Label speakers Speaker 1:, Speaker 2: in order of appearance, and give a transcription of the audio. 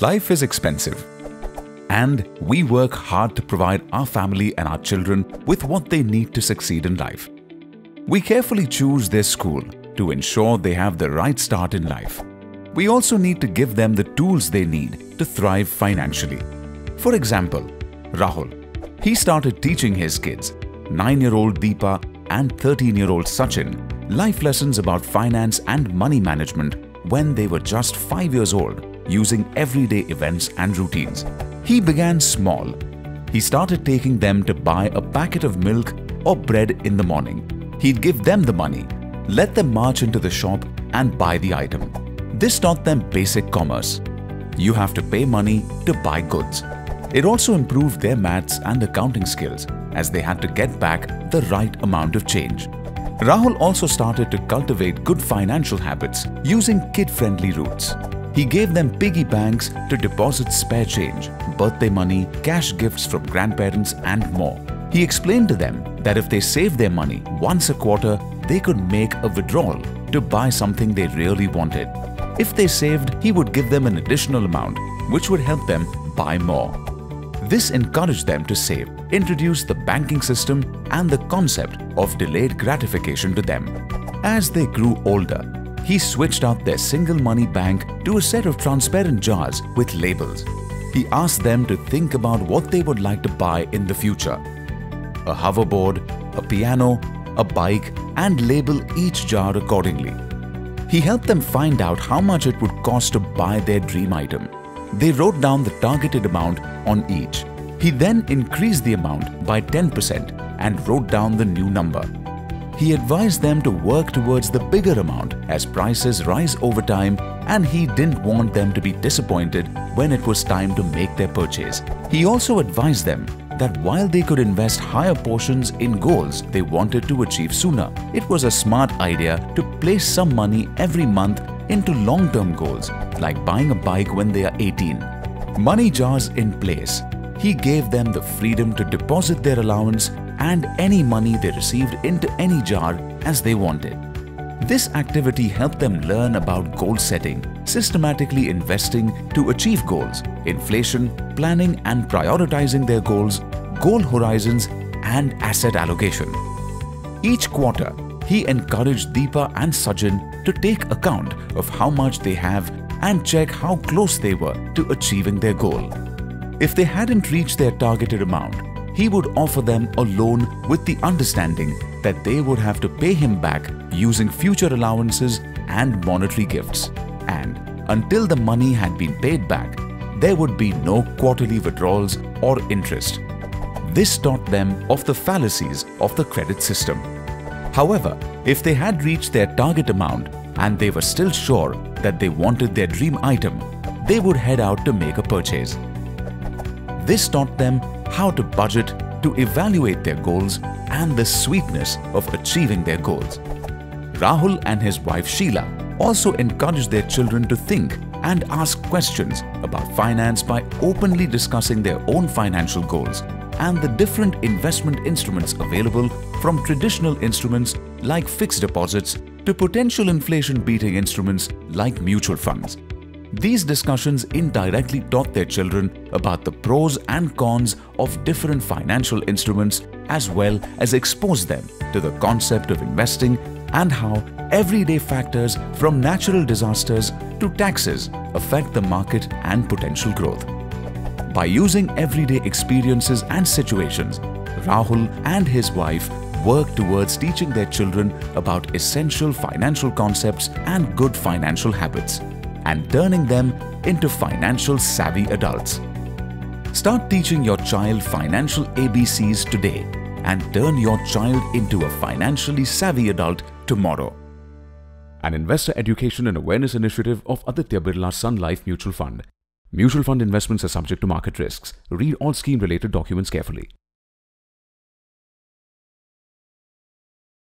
Speaker 1: Life is expensive. And we work hard to provide our family and our children with what they need to succeed in life. We carefully choose their school to ensure they have the right start in life. We also need to give them the tools they need to thrive financially. For example, Rahul. He started teaching his kids, 9-year-old Deepa and 13-year-old Sachin, life lessons about finance and money management when they were just 5 years old using everyday events and routines. He began small. He started taking them to buy a packet of milk or bread in the morning. He'd give them the money, let them march into the shop and buy the item. This taught them basic commerce. You have to pay money to buy goods. It also improved their maths and accounting skills as they had to get back the right amount of change. Rahul also started to cultivate good financial habits using kid-friendly routes. He gave them piggy banks to deposit spare change, birthday money, cash gifts from grandparents and more. He explained to them that if they saved their money once a quarter, they could make a withdrawal to buy something they really wanted. If they saved, he would give them an additional amount, which would help them buy more. This encouraged them to save, introduced the banking system and the concept of delayed gratification to them. As they grew older, he switched out their single money bank to a set of transparent jars with labels. He asked them to think about what they would like to buy in the future. A hoverboard, a piano, a bike and label each jar accordingly. He helped them find out how much it would cost to buy their dream item. They wrote down the targeted amount on each. He then increased the amount by 10% and wrote down the new number. He advised them to work towards the bigger amount as prices rise over time and he didn't want them to be disappointed when it was time to make their purchase. He also advised them that while they could invest higher portions in goals they wanted to achieve sooner, it was a smart idea to place some money every month into long-term goals like buying a bike when they are 18. Money jars in place, he gave them the freedom to deposit their allowance and any money they received into any jar as they wanted. This activity helped them learn about goal setting, systematically investing to achieve goals, inflation, planning and prioritizing their goals, goal horizons and asset allocation. Each quarter, he encouraged Deepa and Sachin to take account of how much they have and check how close they were to achieving their goal. If they hadn't reached their targeted amount, he would offer them a loan with the understanding that they would have to pay him back using future allowances and monetary gifts. And until the money had been paid back, there would be no quarterly withdrawals or interest. This taught them of the fallacies of the credit system. However, if they had reached their target amount and they were still sure that they wanted their dream item, they would head out to make a purchase. This taught them how to budget, to evaluate their goals and the sweetness of achieving their goals. Rahul and his wife Sheila also encourage their children to think and ask questions about finance by openly discussing their own financial goals and the different investment instruments available from traditional instruments like fixed deposits to potential inflation-beating instruments like mutual funds. These discussions indirectly taught their children about the pros and cons of different financial instruments as well as exposed them to the concept of investing and how everyday factors from natural disasters to taxes affect the market and potential growth. By using everyday experiences and situations, Rahul and his wife work towards teaching their children about essential financial concepts and good financial habits and turning them into financial savvy adults. Start teaching your child financial ABCs today and turn your child into a financially savvy adult tomorrow. An investor education and awareness initiative of Aditya Birla Sun Life Mutual Fund. Mutual fund investments are subject to market risks. Read all scheme related documents carefully.